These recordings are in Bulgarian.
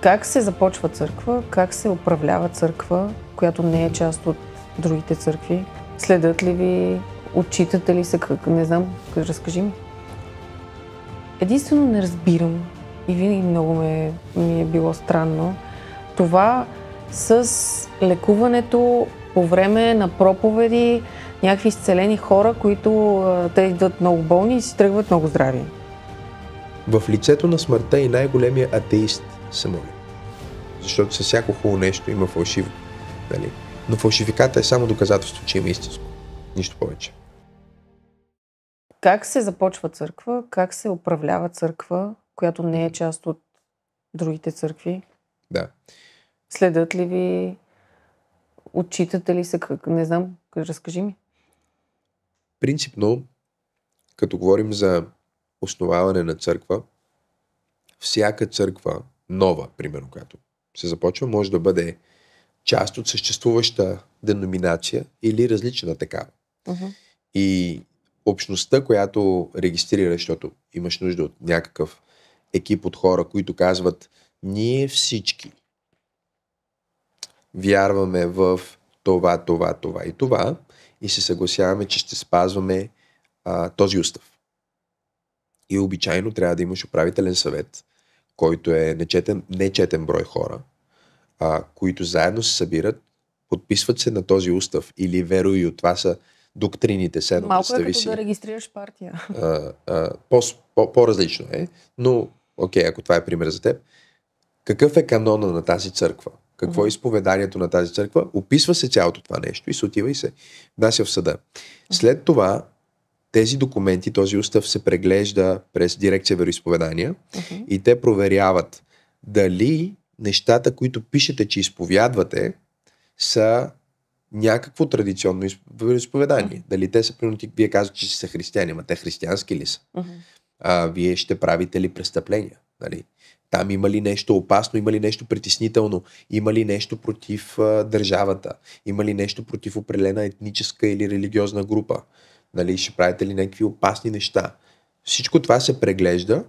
Как се започва църква? Как се управлява църква, която не е част от другите църкви? Следят ли ви? Отчитате ли се? Как, не знам, разкажи ми. Единствено не разбирам и винаги много ме, ми е било странно това с лекуването по време на проповеди, някакви изцелени хора, които те идват много болни и си тръгват много здрави. В лицето на смъртта и най-големия атеист се моля. Защото със всяко хубаво нещо има фалшиво. Нали? Но фалшификата е само доказателство, че има истинско. Нищо повече. Как се започва църква? Как се управлява църква, която не е част от другите църкви? Да. Следят ли ви? Отчитате ли се? Как, не знам, разкажи ми. Принципно, като говорим за основаване на църква, всяка църква, нова, примерно, която се започва, може да бъде част от съществуваща деноминация или различна такава. Uh-huh. И общността, която регистрира, защото имаш нужда от някакъв екип от хора, които казват, ние всички вярваме в това, това, това и това и се съгласяваме, че ще спазваме а, този устав. И обичайно трябва да имаш управителен съвет, който е нечетен, нечетен брой хора, а, които заедно се събират, подписват се на този устав или верою, от това са доктрините. Се, Малко е като си. да регистрираш партия. А, а, по, по, по-различно е, но окей, ако това е пример за теб. Какъв е канона на тази църква? Какво е изповеданието на тази църква? Описва се цялото това нещо и се отива и се внася в съда. След това тези документи, този устав се преглежда през дирекция вероисповедания uh-huh. и те проверяват дали нещата, които пишете, че изповядвате, са някакво традиционно вероисповедание. Uh-huh. Дали те са, примерно, вие казвате, че са християни, ама те християнски ли са? Uh-huh. А, вие ще правите ли престъпления? Нали? Там има ли нещо опасно, има ли нещо притеснително, има ли нещо против а, държавата, има ли нещо против определена етническа или религиозна група, нали, ще правите ли някакви опасни неща. Всичко това се преглежда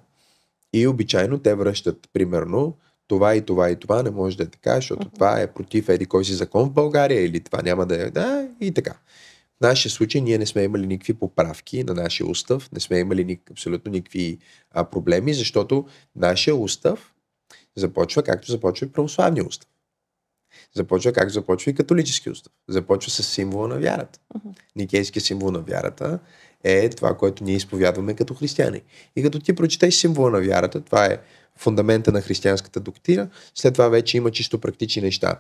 и обичайно те връщат, примерно, това и това и това не може да е така, защото uh-huh. това е против еди кой си закон в България или това няма да е, да, и така. В нашия случай ние не сме имали никакви поправки на нашия устав, не сме имали ник, абсолютно никакви а, проблеми, защото нашия устав започва както започва и православния устав. Започва както започва и католически устав. Започва с символа на вярата. Uh-huh. Никейския символ на вярата е това, което ние изповядваме като християни. И като ти прочетеш символа на вярата, това е фундамента на християнската доктрина, след това вече има чисто практични неща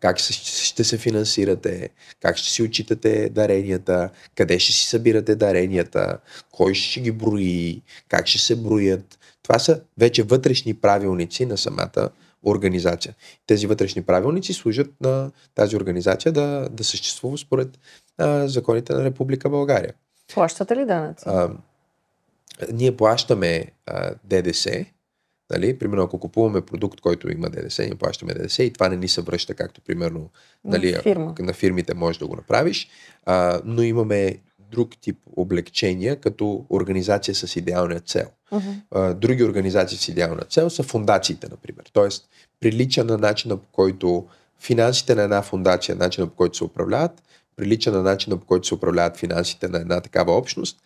как ще се финансирате, как ще си отчитате даренията, къде ще си събирате даренията, кой ще ги брои, как ще се броят. Това са вече вътрешни правилници на самата организация. Тези вътрешни правилници служат на тази организация да, да съществува според а, законите на Република България. Плащате ли данъци? А, ние плащаме а, ДДС, Нали? Примерно, ако купуваме продукт, който има ДДС, ние плащаме ДДС и това не ни се връща, както примерно нали, на, фирма. на фирмите можеш да го направиш, а, но имаме друг тип облегчения, като организация с идеална цел. Uh-huh. Други организации с идеална цел са фундациите, например. Тоест, прилича на начина по който финансите на една фундация, начина по който се управляват, прилича на начина по който се управляват финансите на една такава общност,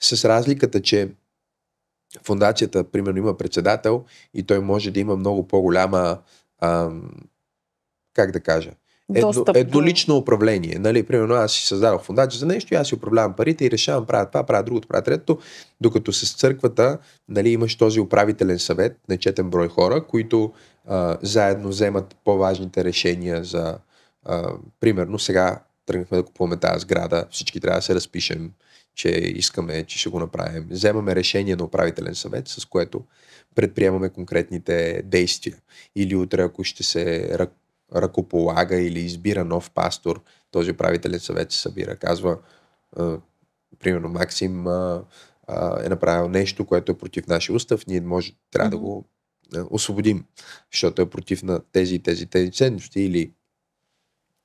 с разликата, че фундацията, примерно, има председател и той може да има много по-голяма, ам, как да кажа, едно, еднолично управление. Нали? Примерно аз си създадох фундация за нещо и аз си управлявам парите и решавам правя това, правя другото, правя трето, докато с църквата нали, имаш този управителен съвет, нечетен брой хора, които а, заедно вземат по-важните решения за, а, примерно сега тръгнахме да купуваме тази сграда, всички трябва да се разпишем, че искаме, че ще го направим. Вземаме решение на управителен съвет, с което предприемаме конкретните действия. Или утре, ако ще се ръкополага или избира нов пастор, този управителен съвет се събира. Казва, а, примерно, Максим а, а, е направил нещо, което е против нашия устав, ние може, трябва mm-hmm. да го а, освободим, защото е против на тези, тези, тези ценности или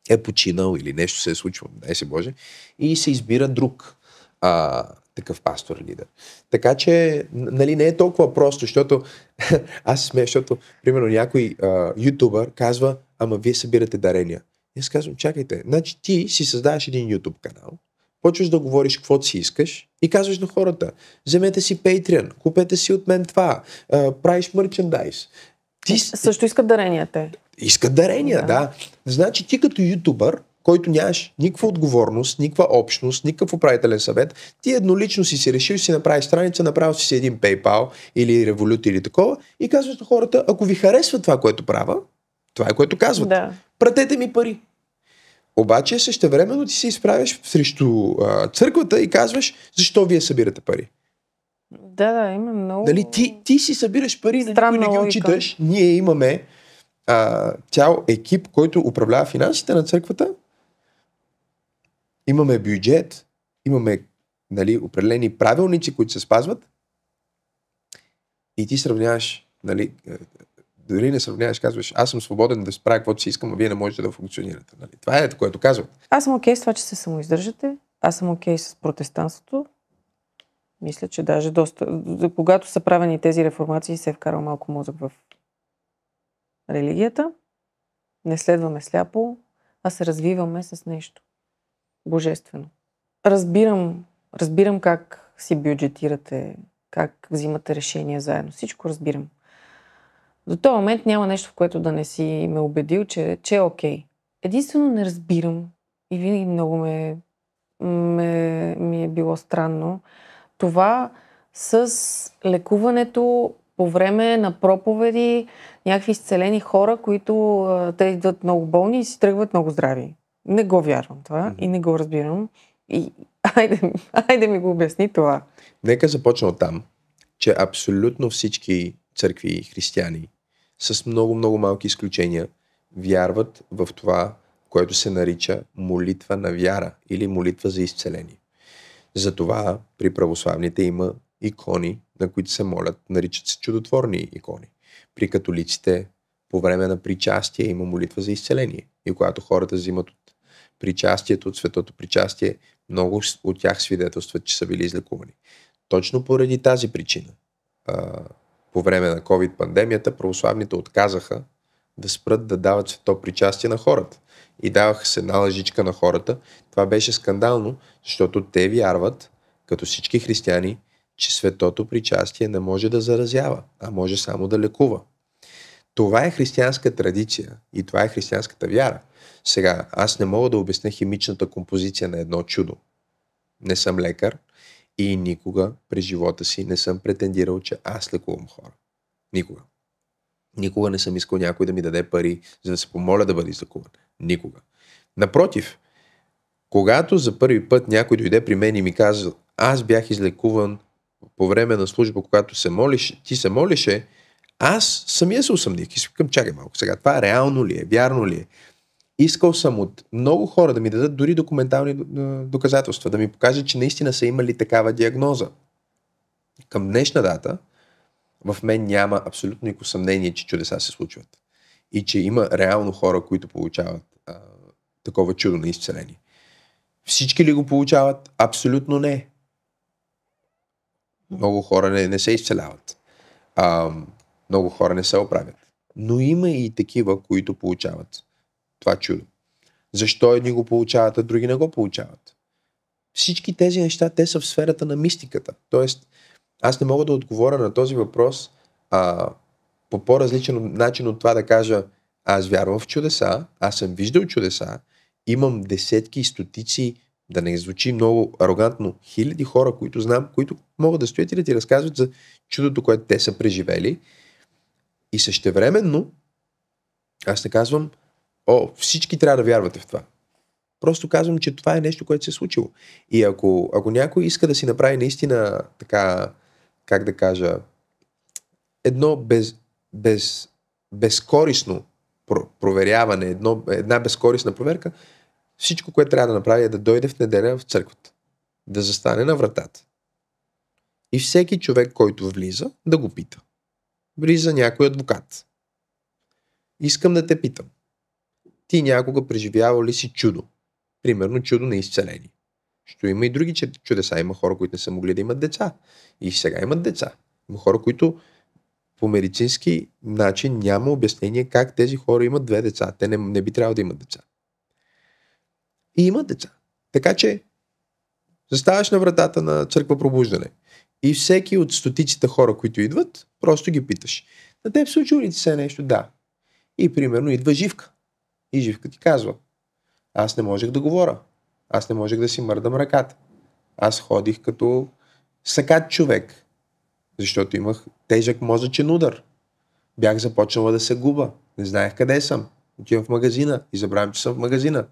е починал или нещо се е случило, дай се Боже, и се избира друг а, такъв пастор лидер. Така че, нали, не е толкова просто, защото аз сме, защото, примерно, някой а, ютубър казва, ама вие събирате дарения. И аз казвам, чакайте, значи ти си създаваш един YouTube канал, почваш да говориш каквото си искаш и казваш на хората, вземете си Patreon, купете си от мен това, а, правиш мерчендайз. Ти... Също искат дарения те. Искат дарения, да. да. Значи ти като ютубър, който нямаш никаква отговорност, никаква общност, никакъв управителен съвет, ти еднолично си си решил, си направиш страница, направил си един PayPal или Revolut или такова и казваш на хората, ако ви харесва това, което правя, това е което казват. Да. Пратете ми пари. Обаче същевременно ти се изправяш срещу а, църквата и казваш, защо вие събирате пари. Да, да, има много... Дали, ти, ти си събираш пари, нали, никой не ги отчиташ. Ние имаме а, цял екип, който управлява финансите на църквата. Имаме бюджет, имаме нали, определени правилници, които се спазват. И ти сравняваш, нали, дори не сравняваш, казваш, аз съм свободен да справя каквото си искам, а вие не можете да функционирате. Нали? Това е което казвам. Аз съм окей okay с това, че се самоиздържате. Аз съм окей okay с протестанството. Мисля, че даже доста... Когато са правени тези реформации, се е вкарал малко мозък в религията. Не следваме сляпо, а се развиваме с нещо божествено. Разбирам, разбирам как си бюджетирате, как взимате решения заедно. Всичко разбирам. До този момент няма нещо, в което да не си ме убедил, че, че е окей. Okay. Единствено не разбирам и винаги много ме, ме, ми е било странно това с лекуването по време на проповеди, някакви изцелени хора, които те идват много болни и си тръгват много здрави. Не го вярвам това mm-hmm. и не го разбирам. И айде, айде ми го обясни това. Нека започна от там, че абсолютно всички църкви и християни с много-много малки изключения, вярват в това, което се нарича молитва на вяра или молитва за изцеление. Затова при православните има икони, на които се молят, наричат се чудотворни икони. При католиците по време на причастие има молитва за изцеление. И когато хората взимат от причастието, от светото причастие, много от тях свидетелстват, че са били излекувани. Точно поради тази причина по време на COVID-пандемията православните отказаха да спрат да дават свето причастие на хората. И даваха се една лъжичка на хората. Това беше скандално, защото те вярват, като всички християни, че светото причастие не може да заразява, а може само да лекува. Това е християнска традиция и това е християнската вяра. Сега, аз не мога да обясня химичната композиция на едно чудо. Не съм лекар, и никога през живота си не съм претендирал, че аз лекувам хора. Никога. Никога не съм искал някой да ми даде пари, за да се помоля да бъде излекуван. Никога. Напротив, когато за първи път някой дойде при мен и ми каза, аз бях излекуван по време на служба, когато се молиш, ти се молише, аз самия се усъмних и си към чакай малко сега, това реално ли е, вярно ли е? Искал съм от много хора да ми дадат дори документални доказателства, да ми покажат, че наистина са имали такава диагноза. Към днешна дата в мен няма абсолютно никакво съмнение, че чудеса се случват. И че има реално хора, които получават а, такова чудо на изцеление. Всички ли го получават? Абсолютно не. Много хора не, не се изцеляват. А, много хора не се оправят. Но има и такива, които получават това чудо. Защо едни го получават, а други не го получават? Всички тези неща, те са в сферата на мистиката. Тоест, аз не мога да отговоря на този въпрос а, по по-различен начин от това да кажа аз вярвам в чудеса, аз съм виждал чудеса, имам десетки и стотици, да не звучи много арогантно, хиляди хора, които знам, които могат да стоят и да ти разказват за чудото, което те са преживели. И същевременно, аз не казвам, о, всички трябва да вярвате в това. Просто казвам, че това е нещо, което се е случило. И ако, ако някой иска да си направи наистина така, как да кажа, едно без, без, безкорисно проверяване, едно, една безкорисна проверка, всичко, което трябва да направи е да дойде в неделя в църквата, да застане на вратата. И всеки човек, който влиза, да го пита. Влиза някой адвокат. Искам да те питам ти някога преживявал ли си чудо? Примерно чудо на изцеление. Ще има и други чудеса. Има хора, които не са могли да имат деца. И сега имат деца. Има хора, които по медицински начин няма обяснение как тези хора имат две деца. Те не, не би трябвало да имат деца. И имат деца. Така че заставаш на вратата на църква пробуждане и всеки от стотиците хора, които идват, просто ги питаш. На теб случило ли ти се нещо? Да. И примерно идва Живка. И Живка ти казва, аз не можех да говоря. Аз не можех да си мърдам ръката. Аз ходих като сакат човек, защото имах тежък мозъчен удар. Бях започнала да се губа. Не знаех къде съм. Отивам в магазина и забравям, че съм в магазина.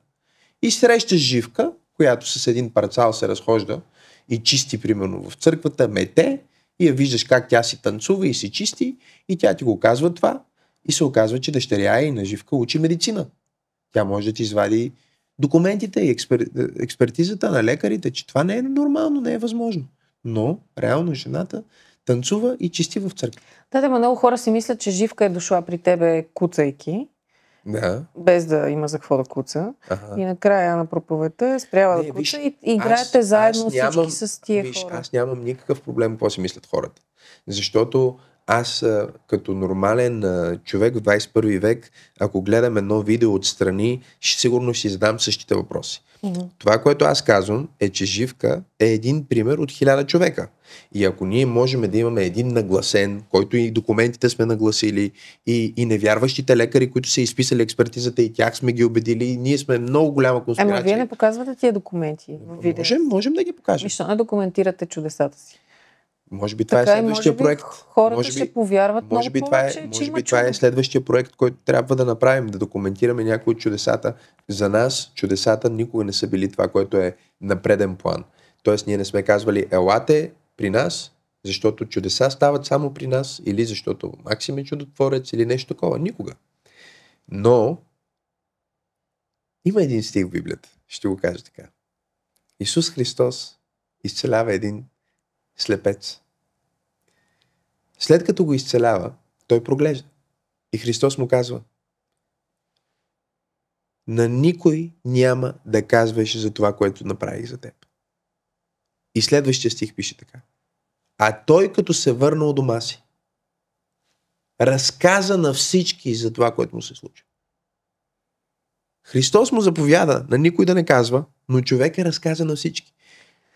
И срещаш Живка, която с един парцал се разхожда и чисти, примерно, в църквата, мете, и я виждаш как тя си танцува и си чисти, и тя ти го казва това, и се оказва, че дъщеря и на Живка учи медицина. Тя може да ти извади документите и експер... експертизата на лекарите, че това не е нормално, не е възможно. Но, реално, жената танцува и чисти в църква. Да, да, много хора си мислят, че Живка е дошла при тебе куцайки. Да. Без да има за какво да куца. Ага. И накрая на проповедта е спряла Не, да куца виж, и, играете аз- заедно аз нямам- всички с тия Виж, хора. аз нямам никакъв проблем какво си мислят хората. Защото аз като нормален човек в 21 век, ако гледам едно видео отстрани, ще, сигурно ще задам същите въпроси. Мгм. Това, което аз казвам, е, че Живка е един пример от хиляда човека. И ако ние можем да имаме един нагласен, който и документите сме нагласили, и, и невярващите лекари, които са изписали експертизата, и тях сме ги убедили, и ние сме много голяма конспирация. Ама вие не показвате тия документи в видео. можем, можем да ги покажем. Защо не документирате чудесата си? Може би това така е и може следващия би проект. хората може би, ще повярват може много би това е, повече, че може има би това е следващия проект, който трябва да направим, да документираме някои от чудесата. За нас чудесата никога не са били това, което е на преден план. Тоест ние не сме казвали, елате при нас, защото чудеса стават само при нас, или защото Максим е чудотворец, или нещо такова. Никога. Но има един стих в Библията, ще го кажа така. Исус Христос изцелява един слепец. След като го изцелява, той проглежда. И Христос му казва, на никой няма да казваш за това, което направих за теб. И следващия стих пише така. А той като се върна у дома си, разказа на всички за това, което му се случи. Христос му заповяда на никой да не казва, но човек е разказа на всички.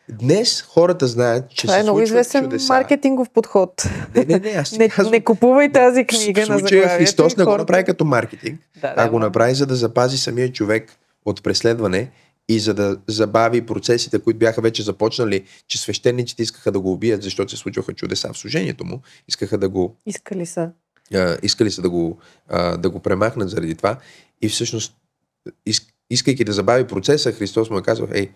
Днес хората знаят, че Това се е много известен чудеса. маркетингов подход. Не, не, не, аз Не, казвам, не купувай тази книга на заглавието Христос не го хората- направи като маркетинг, Да, а да, го направи за да запази самия човек от преследване и за да забави процесите, които бяха вече започнали, че свещениците искаха да го убият, защото се случваха чудеса в служението му, искаха да го, Искали са. а, искали са да го, а, да го премахнат заради това. И всъщност, иск, искайки да забави процеса, Христос му е казал, ей,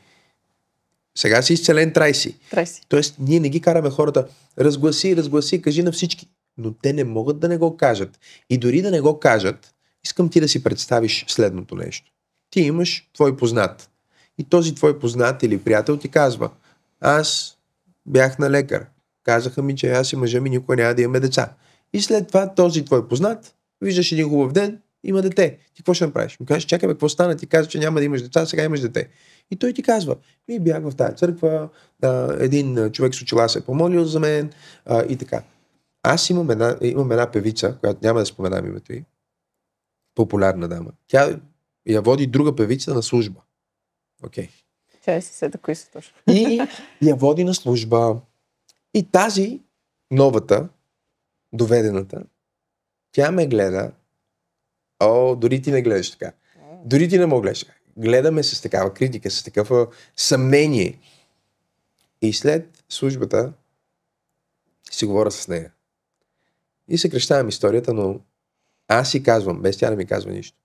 сега си изцелен, трай си. Трай си. Тоест, ние не ги караме хората, разгласи, разгласи, кажи на всички. Но те не могат да не го кажат. И дори да не го кажат, искам ти да си представиш следното нещо. Ти имаш твой познат. И този твой познат или приятел ти казва, аз бях на лекар. Казаха ми, че аз и мъжа ми никога няма да имаме деца. И след това този твой познат, виждаш един хубав ден, има дете. Ти какво ще направиш? Му кажеш, чакай, бе, какво стана? Ти каза, че няма да имаш деца, сега имаш дете. И той ти казва, ми бях в тази църква, а, един човек с очила се е помолил за мен а, и така. Аз имам една, имам една певица, която няма да споменам името й, популярна дама. Тя я води друга певица на служба. Окей. Чай си седа, кои са точно. И я води на служба. И тази, новата, доведената, тя ме гледа. О, дори ти не гледаш така. Дори ти не мога гледаш така. Гледаме с такава критика, с такава съмнение. И след службата си говоря с нея. И се крещавам историята, но аз си казвам, без тя не ми казва нищо.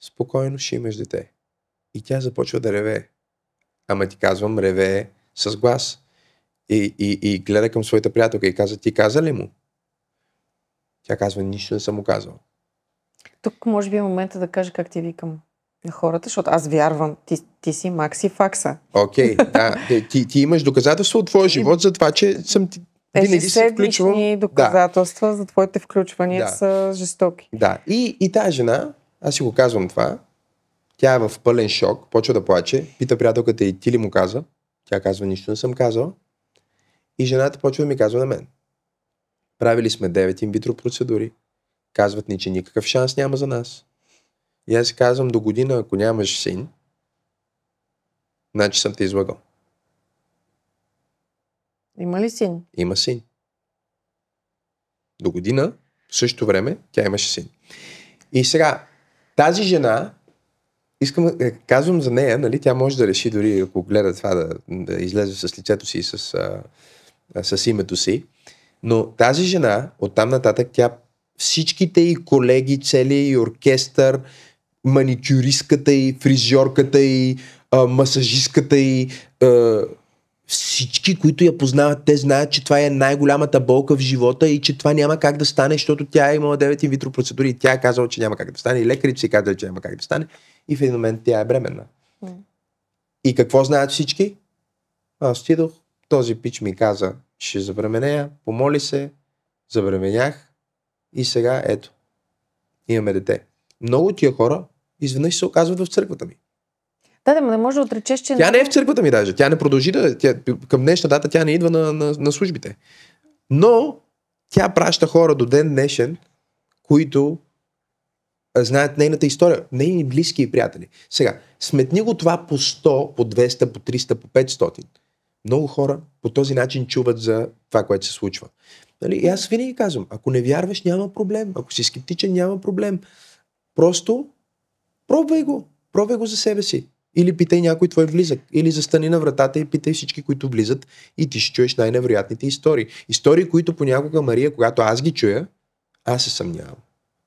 Спокойно ще имаш дете. И тя започва да реве. Ама ти казвам, реве с глас. И, и, и гледа към своята приятелка и каза, ти каза ли му? Тя казва, нищо не съм му казал. Тук може би е момента да кажа как ти викам на хората, защото аз вярвам, ти, ти си Макси Факса. Окей, да, ти- ти, имаш доказателство от твоя живот за това, че съм ти, винаги се включвам. Доказателства за твоите включвания Да. са жестоки. Да, и, и тази жена, аз си го казвам това, Тя е в пълен шок, почва да плаче, пита приятелката и ти ли му каза? Тя казва, нищо не съм казала. И жената почва да ми казва на мен. Правили сме 9 инвитро процедури. Казват ни, че никакъв шанс няма за нас. И аз казвам, до година, ако нямаш син, значи съм те излагал. Има ли син? Има син. До година, в същото време, тя имаше син. И сега, тази жена, искам да казвам за нея, нали, тя може да реши дори, ако гледа това, да, да излезе с лицето си и с, а, с името си. Но тази жена, оттам нататък, тя всичките и колеги, целият и оркестър, маникюристката и фризьорката и а, масажистката и а, всички, които я познават, те знаят, че това е най-голямата болка в живота и че това няма как да стане, защото тя е имала 9 инвитро процедури и тя е казала, че няма как да стане и лекарите си казали, че няма как да стане и в един момент тя е бременна. М. И какво знаят всички? Аз отидох, този пич ми каза, ще забременея, помоли се, забременях и сега ето, имаме дете. Много от тия хора изведнъж се оказват в църквата ми. Да, да, но не може да отречеш, че... Тя не е в църквата ми даже. Тя не продължи да... Тя, към днешна дата тя не идва на, на, на службите. Но тя праща хора до ден днешен, които знаят нейната история. Нейни близки и приятели. Сега, сметни го това по 100, по 200, по 300, по 500. Много хора по този начин чуват за това, което се случва. Нали? И аз винаги казвам, ако не вярваш, няма проблем. Ако си скептичен, няма проблем. Просто пробвай го. Пробвай го за себе си. Или питай някой твой близък. Или застани на вратата и питай всички, които влизат и ти ще чуеш най-невероятните истории. Истории, които понякога, Мария, когато аз ги чуя, аз се съмнявам.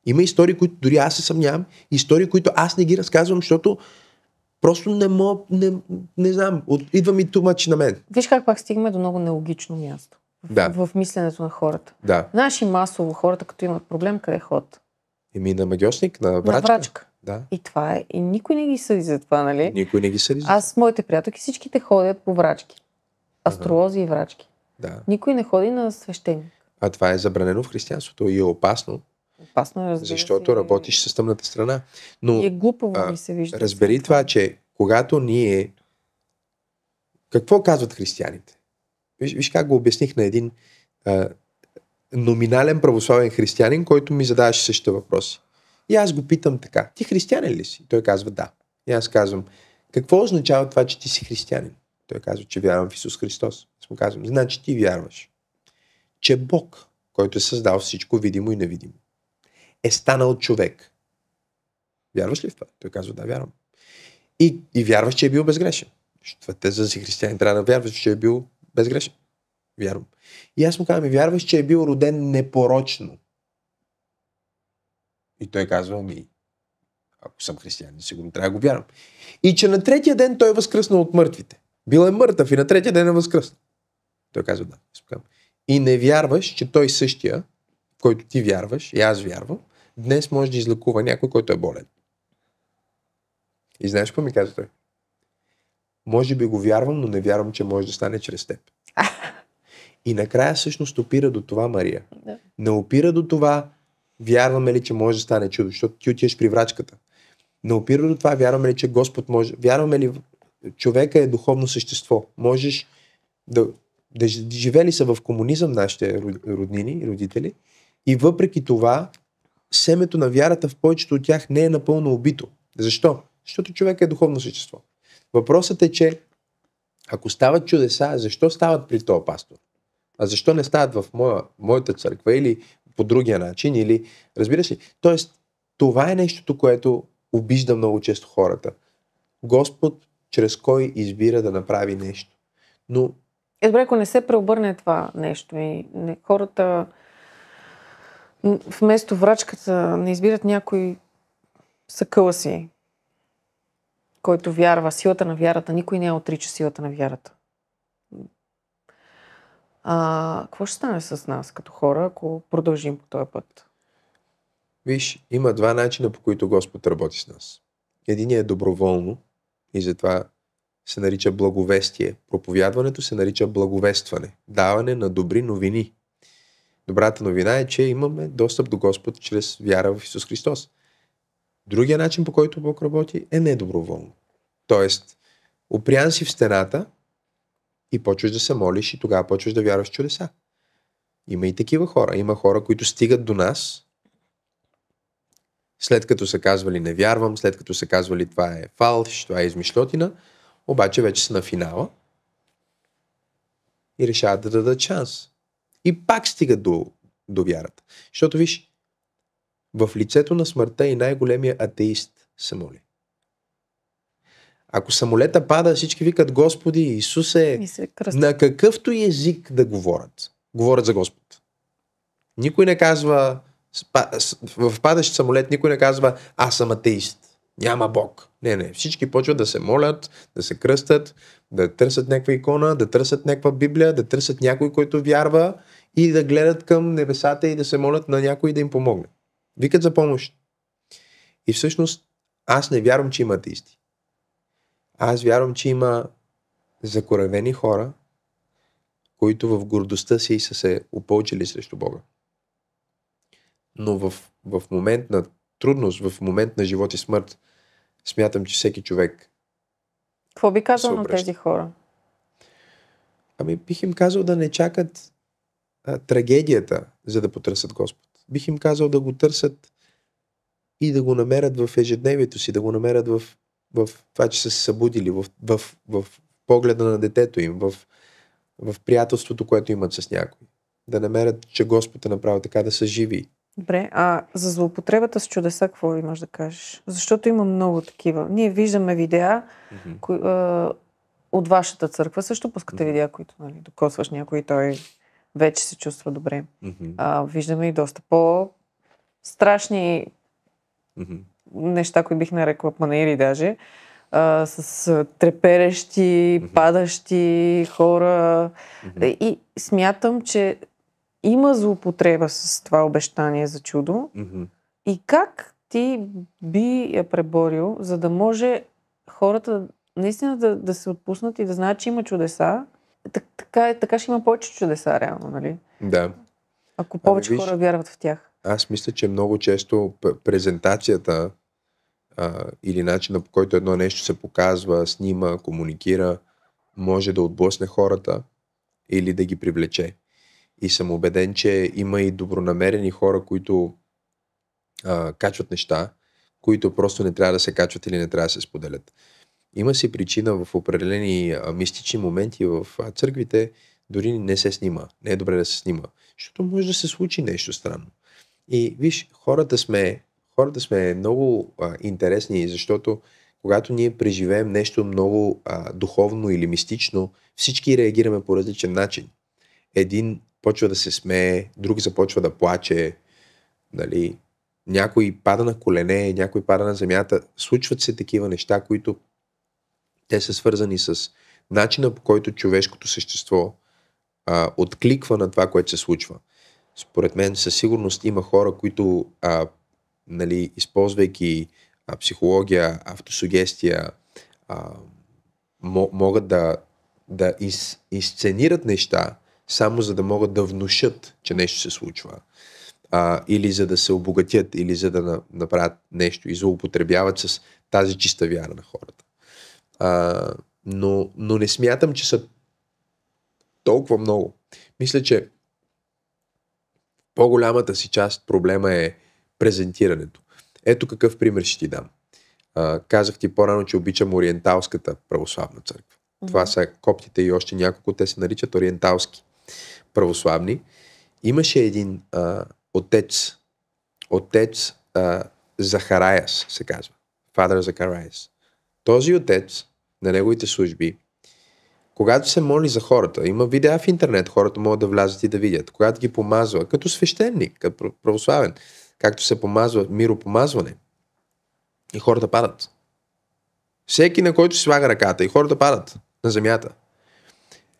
Има истории, които дори аз се съмнявам, истории, които аз не ги разказвам, защото просто не мога, не, не знам, от, идва ми тумач на мен. Виж как пак стигаме до много нелогично място. В, Да. в мисленето на хората. Да. Знаеш и масово хората, като имат проблем, къде ходят? Еми на магиосник, на врачка. На врачка. Да. И това е. И никой не ги съди за това, нали? Никой не ги съди. Аз, моите приятелки, всичките ходят по врачки. Астролози и врачки. Да. Никой не ходи на свещеник. А това е забранено в християнството и е опасно, Опасно е, разбира защото се. работиш с тъмната страна. Но И е глупаво а, ми се вижда. разбери това, че когато ние... Какво казват християните? Виж, виж как го обясних на един а, номинален православен християнин, който ми задаваше същите въпроси. И аз го питам така. Ти християнин ли си? Той казва да. И аз казвам, какво означава това, че ти си християнин? Той казва, че вярвам в Исус Христос. Аз му казвам, значи ти вярваш, че Бог, който е създал всичко видимо и невидимо, е станал човек. Вярваш ли в това? Той казва, да, вярвам. И, и вярваш, че е бил безгрешен. Защото те, за си християнин, трябва да вярваш, че е бил безгрешен. Вярвам. И аз му казвам, и вярваш, че е бил роден непорочно. И той казва, ми, ако съм християнин, сигурно трябва да го вярвам. И че на третия ден той е възкръснал от мъртвите. Бил е мъртъв и на третия ден е възкръснал. Той казва, да. И не вярваш, че той същия, в който ти вярваш, и аз вярвам, днес може да излекува някой, който е болен. И знаеш какво ми каза той? Може би го вярвам, но не вярвам, че може да стане чрез теб. И накрая всъщност опира до това Мария. Да. Не опира до това, вярваме ли, че може да стане чудо, защото ти отиваш при врачката. Не опира до това, вярваме ли, че Господ може. Вярваме ли, човека е духовно същество. Можеш да, да живели са в комунизъм нашите ро- роднини родители и въпреки това семето на вярата в повечето от тях не е напълно убито. Защо? Защото човек е духовно същество. Въпросът е, че ако стават чудеса, защо стават при този пастор? А защо не стават в моя, моята църква или по другия начин? Или, разбираш ли? Тоест, това е нещото, което обижда много често хората. Господ чрез кой избира да направи нещо. Но Е, добре, ако не се преобърне това нещо и не, хората вместо врачката не избират някой съкъла си, който вярва, силата на вярата. Никой не я отрича силата на вярата. А, какво ще стане с нас като хора, ако продължим по този път? Виж, има два начина по които Господ работи с нас. Единият е доброволно и затова се нарича благовестие. Проповядването се нарича благовестване. Даване на добри новини. Добрата новина е, че имаме достъп до Господ чрез вяра в Исус Христос. Другия начин, по който Бог работи, е недоброволно. Тоест, опрян си в стената и почваш да се молиш и тогава почваш да вярваш в чудеса. Има и такива хора. Има хора, които стигат до нас, след като са казвали не вярвам, след като са казвали това е фалш, това е измишлотина, обаче вече са на финала и решават да дадат шанс. И пак стигат до, до вярата. Защото виж, в лицето на смъртта и най-големия атеист се моли. Ако самолета пада, всички викат Господи, Исусе, на какъвто език да говорят. Говорят за Господ. Никой не казва, в падащ самолет никой не казва, аз съм атеист. Няма Бог. Не, не. Всички почват да се молят, да се кръстат, да търсят някаква икона, да търсят някаква Библия, да търсят някой, който вярва и да гледат към небесата и да се молят на някой да им помогне. Викат за помощ. И всъщност аз не вярвам, че има атеисти. Аз вярвам, че има закоравени хора, които в гордостта си са се опълчили срещу Бога. Но в, в момент на трудност, в момент на живот и смърт, смятам, че всеки човек. Какво би казал на тези хора? Ами бих им казал да не чакат а, трагедията, за да потърсят Господ. Бих им казал да го търсят и да го намерят в ежедневието си, да го намерят в, в това, че са се събудили, в, в, в, погледа на детето им, в, в приятелството, което имат с някой. Да намерят, че Господ е направил така да са живи. Добре, а за злоупотребата с чудеса какво имаш да кажеш? Защото има много такива. Ние виждаме видеа mm-hmm. кои, а, от вашата църква, също пускате mm-hmm. видеа, които нали, докосваш някой и той вече се чувства добре. Mm-hmm. А, виждаме и доста по-страшни mm-hmm. неща, които бих нарекла панери даже, а, с треперещи, mm-hmm. падащи хора. Mm-hmm. И смятам, че има злоупотреба с това обещание за чудо. Mm-hmm. И как ти би я преборил, за да може хората наистина да, да се отпуснат и да знаят, че има чудеса. Така, така ще има повече чудеса, реално, нали? Да. Ако повече ами, хора вярват в тях. Аз мисля, че много често презентацията а, или начина по който едно нещо се показва, снима, комуникира, може да отблъсне хората или да ги привлече. И съм убеден, че има и добронамерени хора, които а, качват неща, които просто не трябва да се качват или не трябва да се споделят. Има си причина в определени мистични моменти в църквите, дори не се снима. Не е добре да се снима. Защото може да се случи нещо странно. И виж, хората сме, хората сме много а, интересни, защото когато ние преживеем нещо много а, духовно или мистично, всички реагираме по различен начин. Един почва да се смее, друг започва да плаче, нали, някой пада на колене, някой пада на земята. Случват се такива неща, които те са свързани с начина по който човешкото същество а, откликва на това, което се случва. Според мен със сигурност има хора, които а, нали, използвайки а, психология, автосугестия, а, могат да, да из, изценират неща, само за да могат да внушат, че нещо се случва. А, или за да се обогатят, или за да направят нещо и злоупотребяват с тази чиста вяра на хората. А, но, но не смятам, че са толкова много. Мисля, че по-голямата си част проблема е презентирането. Ето какъв пример ще ти дам. А, казах ти по-рано, че обичам Ориенталската православна църква. Mm-hmm. Това са коптите и още няколко, те се наричат ориенталски православни, имаше един а, отец, отец а, Захараяс, се казва. Фадър Захараяс. Този отец на неговите служби, когато се моли за хората, има видеа в интернет, хората могат да влязат и да видят. Когато ги помазва, като свещеник, като православен, както се помазва миропомазване, и хората падат. Всеки, на който слага ръката, и хората падат на земята.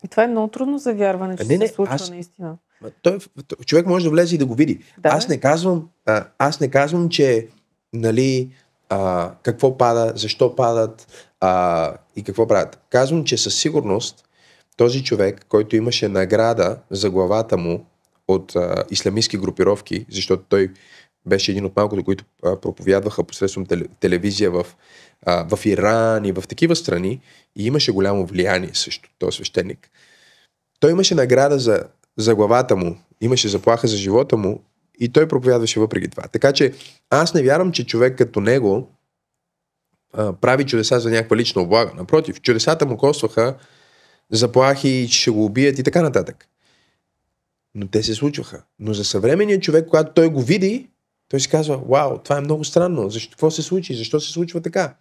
И това е много трудно за вярване, че не, не, се случва аз, наистина. Той, човек може да влезе и да го види. Да, аз, не казвам, а, аз не казвам, че нали, а, какво пада, защо падат а, и какво правят. Казвам, че със сигурност този човек, който имаше награда за главата му от а, исламистски групировки, защото той беше един от малкото, които а, проповядваха посредством телевизия в, а, в Иран и в такива страни и имаше голямо влияние също, този свещеник. Той имаше награда за, за главата му, имаше заплаха за живота му и той проповядваше въпреки това. Така че аз не вярвам, че човек като него а, прави чудеса за някаква лична облага. Напротив, чудесата му костваха заплахи, ще го убият и така нататък. Но те се случваха. Но за съвременния човек, когато той го види, той си казва, вау, това е много странно. Защо, какво се случи? Защо се случва така?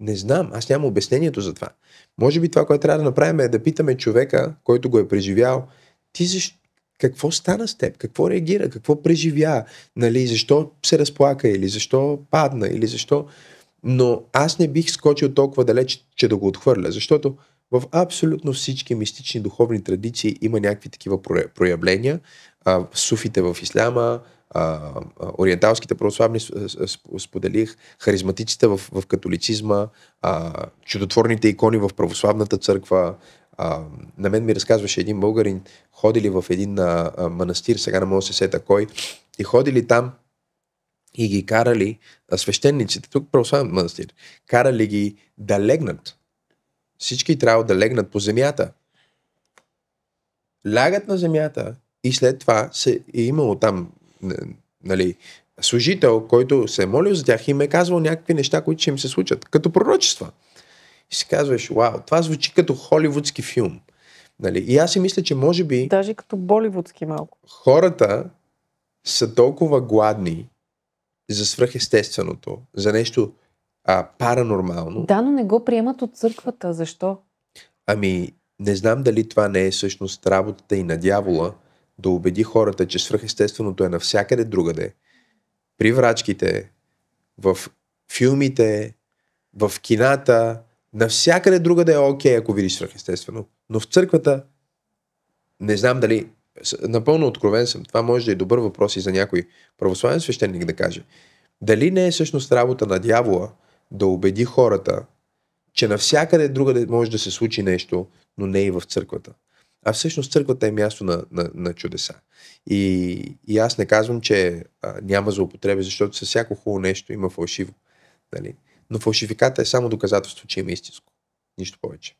Не знам, аз нямам обяснението за това. Може би това, което трябва да направим е да питаме човека, който го е преживял, ти защо, какво стана с теб? Какво реагира? Какво преживя? Нали, защо се разплака? Или защо падна? Или защо... Но аз не бих скочил толкова далеч, че да го отхвърля, защото в абсолютно всички мистични духовни традиции има някакви такива проявления. А, суфите в исляма, а, ориенталските православни споделих, харизматиците в, в католицизма, а, чудотворните икони в православната църква. А, на мен ми разказваше един българин, ходили в един а, манастир, сега не мога да се сета кой, и ходили там и ги карали, а, свещениците, тук православен манастир, карали ги да легнат. Всички трябва да легнат по земята. Лягат на земята и след това се, е имало там нали, служител, който се е молил за тях и им е казвал някакви неща, които ще им се случат, като пророчества. И си казваш, вау, това звучи като холивудски филм. Нали? И аз си мисля, че може би... Даже като боливудски малко. Хората са толкова гладни за свръхестественото, за нещо а, паранормално. Да, но не го приемат от църквата. Защо? Ами, не знам дали това не е всъщност работата и на дявола, да убеди хората, че свръхестественото е навсякъде другаде. При врачките, в филмите, в кината, навсякъде другаде е окей, ако видиш свръхестествено. Но в църквата, не знам дали, напълно откровен съм, това може да е добър въпрос и за някой православен свещеник да каже. Дали не е всъщност работа на дявола да убеди хората, че навсякъде другаде може да се случи нещо, но не и в църквата. А всъщност църквата е място на, на, на чудеса. И, и аз не казвам, че а, няма злоупотреби, защото със всяко хубаво нещо има фалшиво. Нали? Но фалшификата е само доказателство, че има истинско. Нищо повече.